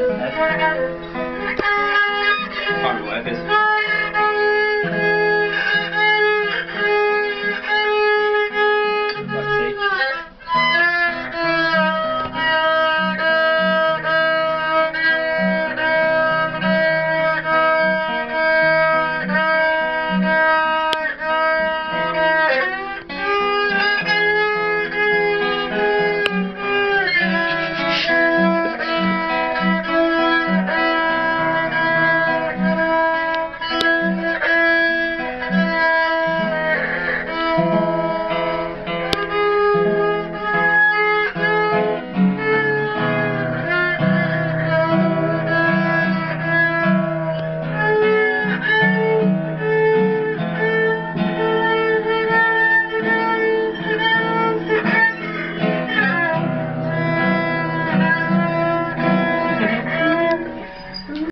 That's.